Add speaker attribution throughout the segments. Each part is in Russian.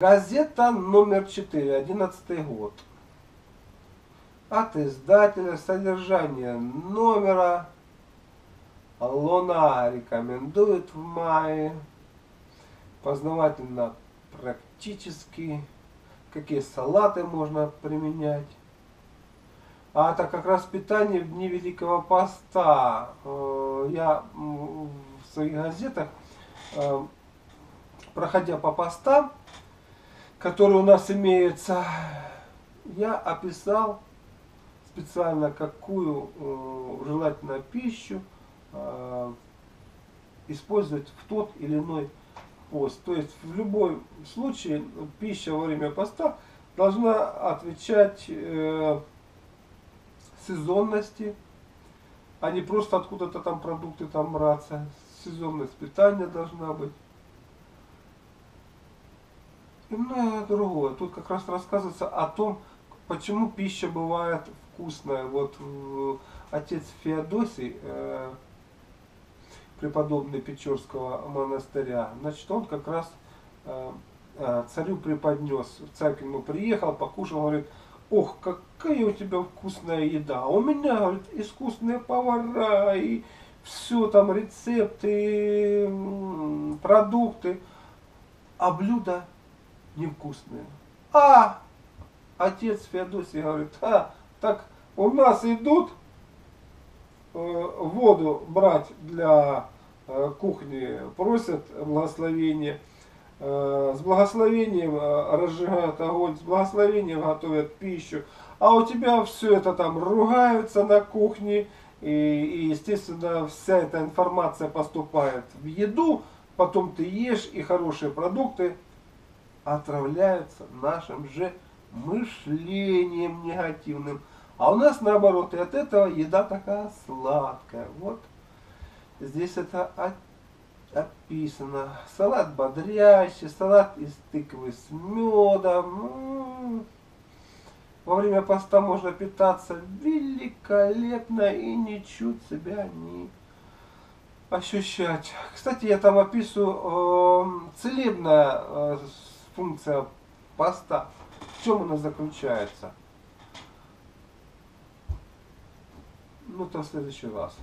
Speaker 1: Газета номер 4, 11 год. От издателя содержание номера Луна рекомендует в мае. Познавательно практически. Какие салаты можно применять. А это как раз питание в дни Великого Поста. Э, я в своих газетах, э, проходя по постам, который у нас имеется, я описал специально какую э, желательно пищу э, использовать в тот или иной пост. То есть в любом случае пища во время поста должна отвечать э, сезонности, а не просто откуда-то там продукты там браться. Сезонность питания должна быть и многое другое. Тут как раз рассказывается о том, почему пища бывает вкусная. Вот отец Феодосий, э, преподобный Печорского монастыря, значит, он как раз э, э, царю преподнес. Царь к нему приехал, покушал, говорит, ох, какая у тебя вкусная еда. А у меня, говорит, искусные повара, и все там, рецепты, продукты. А блюда невкусные. А отец Феодосий говорит, а, так у нас идут э, воду брать для э, кухни, просят благословения, э, с благословением э, разжигают огонь, с благословением готовят пищу, а у тебя все это там ругаются на кухне, и, и естественно вся эта информация поступает в еду, потом ты ешь и хорошие продукты отравляются нашим же мышлением негативным. А у нас наоборот, и от этого еда такая сладкая. Вот здесь это описано. Салат бодрящий, салат из тыквы с медом. Во время поста можно питаться великолепно и ничуть себя не ощущать. Кстати, я там описываю э, целебное э, функция поста, в чем она заключается? Ну, то в следующий раз.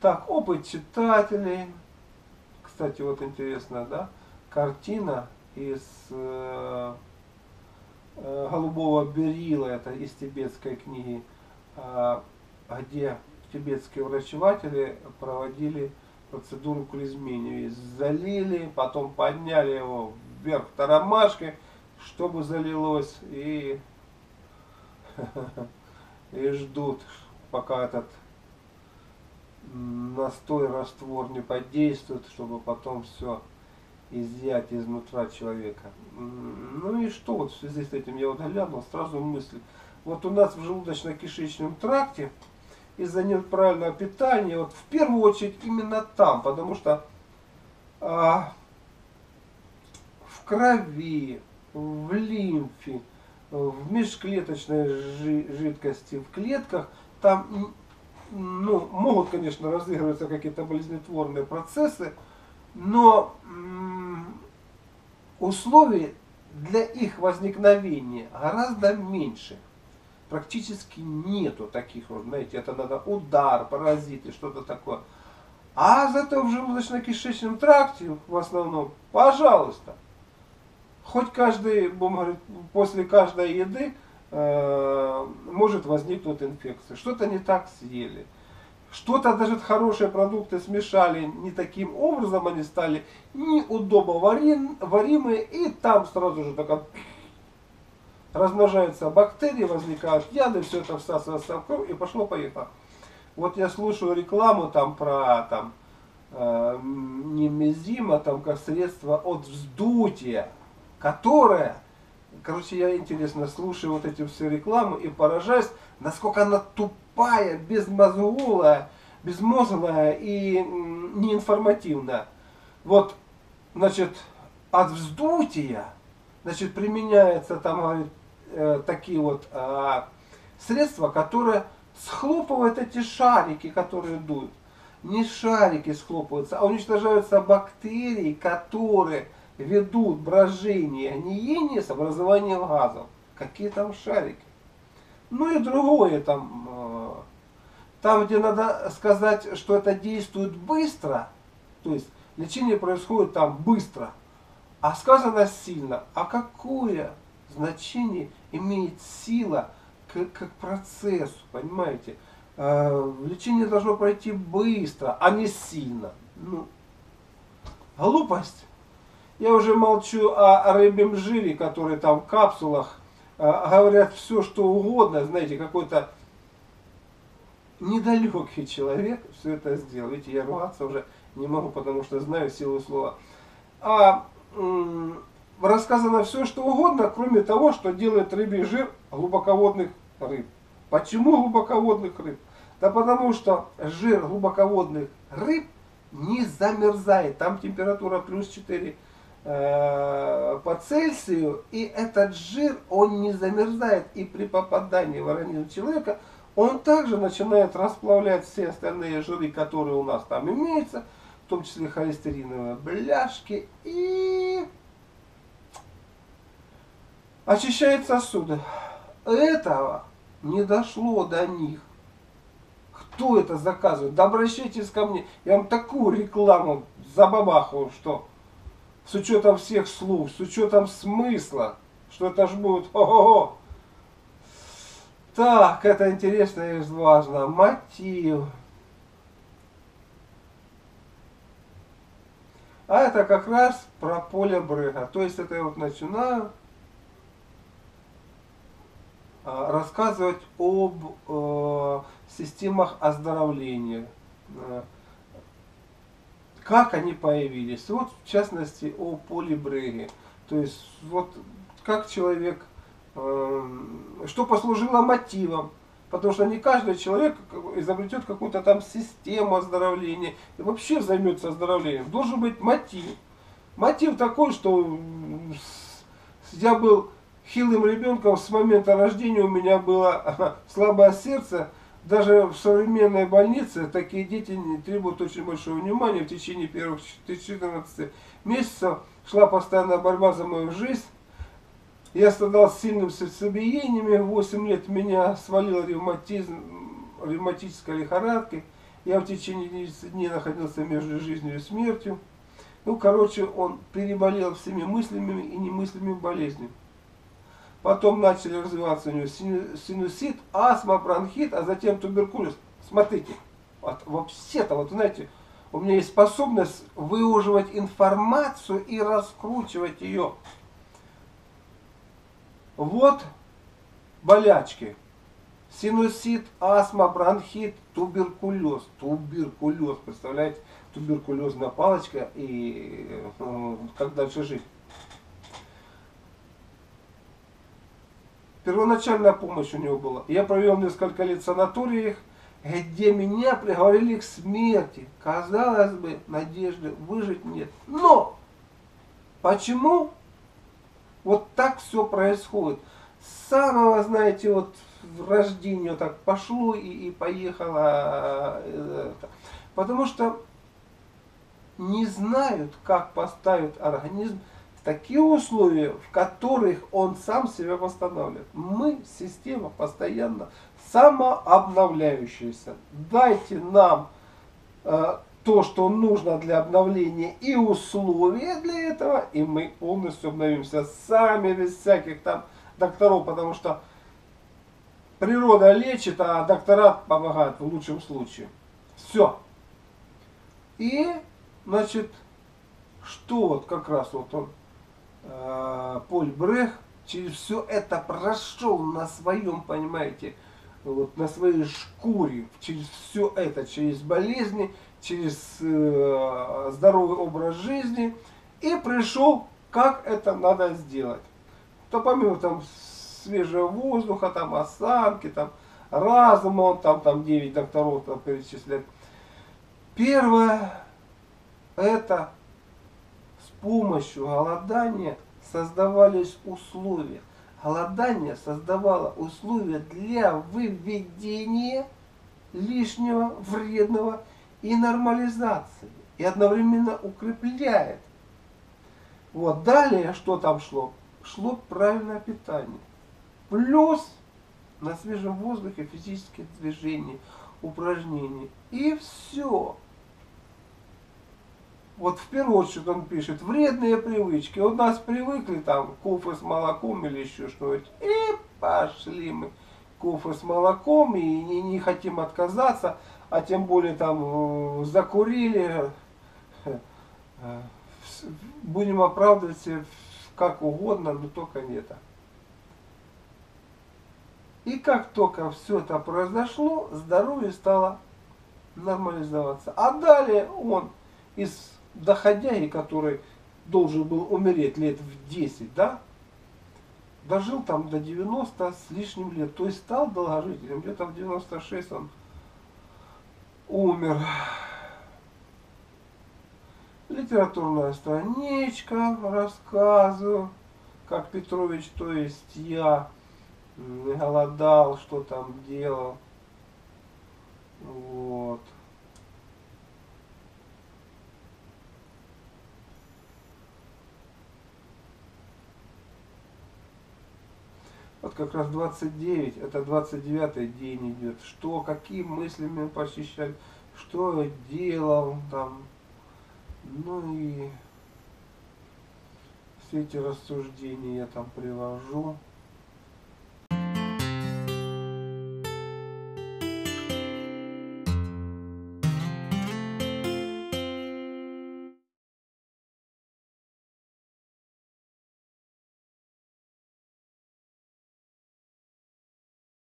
Speaker 1: Так, опыт читателей. Кстати, вот интересно, да? Картина из э, э, голубого берила, это из тибетской книги, э, где тибетские врачеватели проводили процедуру клизмению. Залили, потом подняли его вверх тарамашкой, чтобы залилось, и, и ждут, пока этот настой, раствор не подействует, чтобы потом все изъять изнутра человека. Ну и что вот в связи с этим я вот глянул, сразу мысль. Вот у нас в желудочно-кишечном тракте из-за неправильного питания, вот в первую очередь именно там, потому что а, крови, в лимфе, в межклеточной жидкости, в клетках, там ну, могут, конечно, разыгрываться какие-то болезнетворные процессы, но условий для их возникновения гораздо меньше. Практически нету таких, вот, знаете, это надо удар, паразиты, что-то такое. А зато в желудочно-кишечном тракте в основном, пожалуйста, хоть каждый, будем говорить, после каждой еды э, может возникнуть инфекция. Что-то не так съели. Что-то даже хорошие продукты смешали не таким образом, они стали неудобно варим, варимые, и там сразу же только размножаются бактерии, возникают яды, все это всасывается в кровь, и пошло-поехало. Вот я слушаю рекламу там про там, э, немезима, там как средство от вздутия которая, короче, я интересно слушаю вот эти все рекламы и поражаюсь, насколько она тупая, безмозглая, безмозглая и неинформативная. Вот, значит, от вздутия, значит, применяются там, говорит, э, такие вот э, средства, которые схлопывают эти шарики, которые дуют. Не шарики схлопываются, а уничтожаются бактерии, которые ведут брожение, гниение с образованием газов. Какие там шарики? Ну и другое там, э, там где надо сказать, что это действует быстро, то есть лечение происходит там быстро, а сказано сильно. А какое значение имеет сила к, к процессу, понимаете? Э, лечение должно пройти быстро, а не сильно. Ну, глупость. Я уже молчу о, рыбьем жире, который там в капсулах э, говорят все, что угодно. Знаете, какой-то недалекий человек все это сделал. Видите, я ругаться уже не могу, потому что знаю силу слова. А рассказано все, что угодно, кроме того, что делает рыбий жир глубоководных рыб. Почему глубоководных рыб? Да потому что жир глубоководных рыб не замерзает. Там температура плюс 4 э, по Цельсию. И этот жир, он не замерзает. И при попадании в организм человека, он также начинает расплавлять все остальные жиры, которые у нас там имеются в том числе холестериновые бляшки, и очищает сосуды. Этого не дошло до них. Кто это заказывает? Да обращайтесь ко мне. Я вам такую рекламу забабахаю, что с учетом всех слов, с учетом смысла, что это ж будет ого-го. Так, это интересно и важно. Мотив. А это как раз про поле Брега. То есть это я вот начинаю а, рассказывать об э, системах оздоровления. Как они появились. Вот в частности о поле Бреге. То есть вот как человек, э, что послужило мотивом Потому что не каждый человек изобретет какую-то там систему оздоровления и вообще займется оздоровлением. Должен быть мотив. Мотив такой, что я был хилым ребенком, с момента рождения у меня было слабое сердце. Даже в современной больнице такие дети требуют очень большого внимания. В течение первых 14 месяцев шла постоянная борьба за мою жизнь. Я страдал сильным сердцебиениями, в 8 лет меня свалил ревматизм, ревматической лихорадкой. Я в течение 10 дней находился между жизнью и смертью. Ну, короче, он переболел всеми мыслимыми и немыслимыми болезнями. Потом начали развиваться у него синусит, астма, бронхит, а затем туберкулез. Смотрите, вот, вообще-то, вот знаете, у меня есть способность выуживать информацию и раскручивать ее. Вот болячки. Синусит, астма, бронхит, туберкулез. Туберкулез, представляете? Туберкулезная палочка и э, как дальше жить. Первоначальная помощь у него была. Я провел несколько лет в санаториях, где меня приговорили к смерти. Казалось бы, надежды выжить нет. Но! Почему? Вот так все происходит. С самого, знаете, вот в рождении вот так пошло и, и поехало. Э. Потому что не знают, как поставить организм такие условия, в которых он сам себя восстанавливает. Мы система постоянно самообновляющаяся. Дайте нам э, то, что нужно для обновления и условия для этого, и мы полностью обновимся сами, без всяких там докторов, потому что природа лечит, а доктора помогают в лучшем случае. Все. И, значит, что вот как раз вот он, Поль Брех, через все это прошел на своем, понимаете, вот на своей шкуре, через все это, через болезни, через э, здоровый образ жизни и пришел, как это надо сделать. То помимо там свежего воздуха, там осанки, там разума, там, там 9 докторов там перечисляет. Первое, это помощью голодания создавались условия. Голодание создавало условия для выведения лишнего, вредного и нормализации, и одновременно укрепляет. Вот, далее что там шло? Шло правильное питание. Плюс на свежем воздухе физические движения, упражнения. И все. Вот в первую очередь он пишет, вредные привычки. У нас привыкли там кофе с молоком или еще что-нибудь. И пошли мы кофе с молоком и не, не хотим отказаться, а тем более там э, закурили. Будем оправдывать как угодно, но только не это. И как только все это произошло, здоровье стало нормализоваться. А далее он из доходяги, который должен был умереть лет в 10, да, дожил там до 90 с лишним лет, то есть стал долгожителем. Где-то в 96 он умер. Литературная страничка, рассказываю, как Петрович, то есть я, голодал, что там делал. Вот. Вот как раз 29, это 29 день идет. Что, какие мысли меня посещали, что делал там. Ну и все эти рассуждения я там привожу.